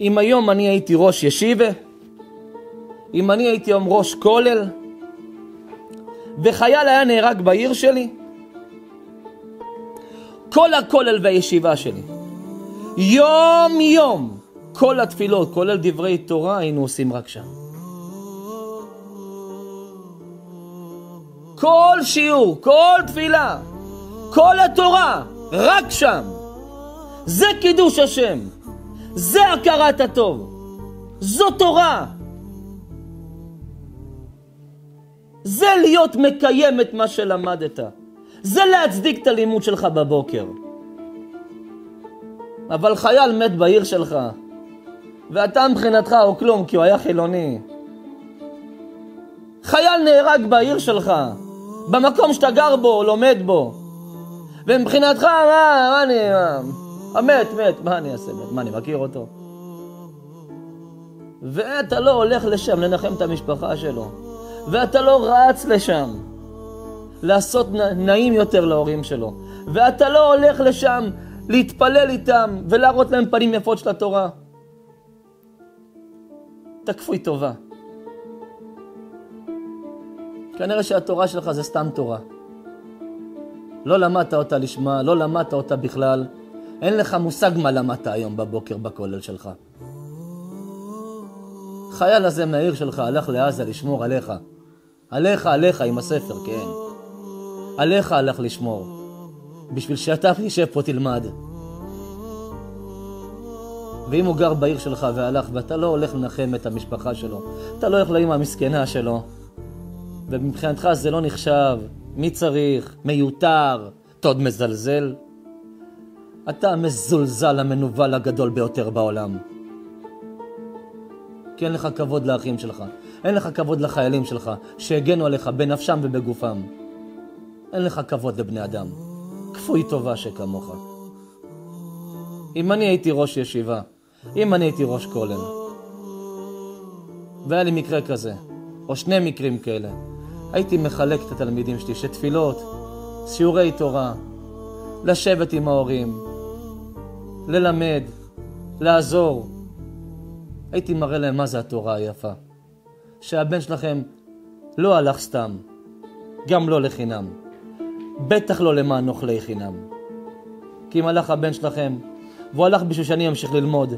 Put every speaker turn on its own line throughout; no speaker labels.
אם היום אני הייתי ראש ישיבה, אם אני הייתי היום ראש כולל, וחייל היה נהרג בעיר שלי, כל הכולל והישיבה שלי, יום יום, כל התפילות, כולל דברי תורה, היינו עושים רק שם. כל שיעור, כל תפילה, כל התורה, רק שם. זה קידוש השם, זה הכרת הטוב, זו תורה. זה להיות מקיים את מה שלמדת. זה להצדיק את הלימוד שלך בבוקר. אבל חייל מת בעיר שלך, ואתה מבחינתך הוא כלום, כי הוא היה חילוני. חייל נהרג בעיר שלך, במקום שאתה גר בו, לומד בו. ומבחינתך, מה, מה אני, מה, המת, מת, מה אני אעשה, מה, אני מכיר אותו? ואתה לא הולך לשם לנחם את המשפחה שלו, ואתה לא רץ לשם לעשות נעים יותר להורים שלו, ואתה לא הולך לשם להתפלל איתם ולהראות להם פנים יפות של התורה. אתה כפוי טובה. כנראה שהתורה שלך זה סתם תורה. לא למדת אותה לשמה, לא למדת אותה בכלל. אין לך מושג מה למדת היום בבוקר בכולל שלך. חייל הזה מהעיר שלך הלך לעזה לשמור עליך. עליך, עליך, עם הספר, כן. עליך הלך לשמור. בשביל שאתה תשב פה תלמד. ואם הוא גר בעיר שלך והלך, ואתה לא הולך לנחם את המשפחה שלו, אתה לא הולך לאמא המסכנה שלו, ומבחינתך זה לא נחשב, מי צריך, מיותר, אתה עוד מזלזל? אתה המזולזל המנוול הגדול ביותר בעולם. כי אין לך כבוד לאחים שלך, אין לך כבוד לחיילים שלך, שהגנו עליך בנפשם ובגופם. אין לך כבוד לבני אדם. כפוי טובה שכמוך. אם אני הייתי ראש ישיבה, אם אני הייתי ראש כולל, והיה לי מקרה כזה, או שני מקרים כאלה, הייתי מחלק את התלמידים שלי שתפילות, שיעורי תורה, לשבת עם ההורים, ללמד, לעזור. הייתי מראה להם מה זה התורה היפה. שהבן שלכם לא הלך סתם, גם לא לחינם. בטח לא למען אוכלי חינם. כי אם הלך הבן שלכם, והוא הלך בשביל שאני אמשיך ללמוד,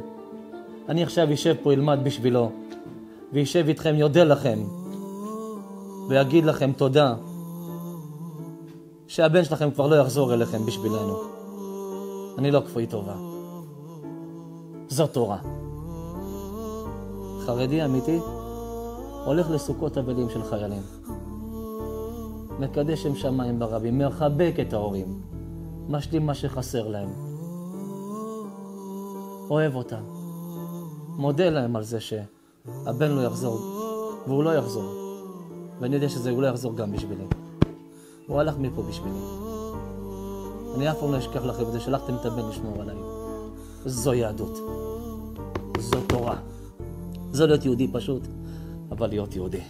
אני עכשיו אשב פה, אלמד בשבילו, וישב איתכם, יודה לכם, ויגיד לכם תודה, שהבן שלכם כבר לא יחזור אליכם בשבילנו. אני לא כפוי טובה. זו תורה. חרדי אמיתי הולך לסוכות אבלים של חיילים. מקדש שם שמיים ברבים, מחבק את ההורים, משלים מה שחסר להם. אוהב אותם. מודה להם על זה שהבן לא יחזור, והוא לא יחזור. ואני יודע שזה לא יחזור גם בשבילי. הוא הלך מפה בשבילי. אני אף פעם לא אשכח לכם את זה, שלחתם את הבן לשמור עליי. זו יהדות. זו תורה. זו להיות יהודי פשוט, אבל להיות יהודי.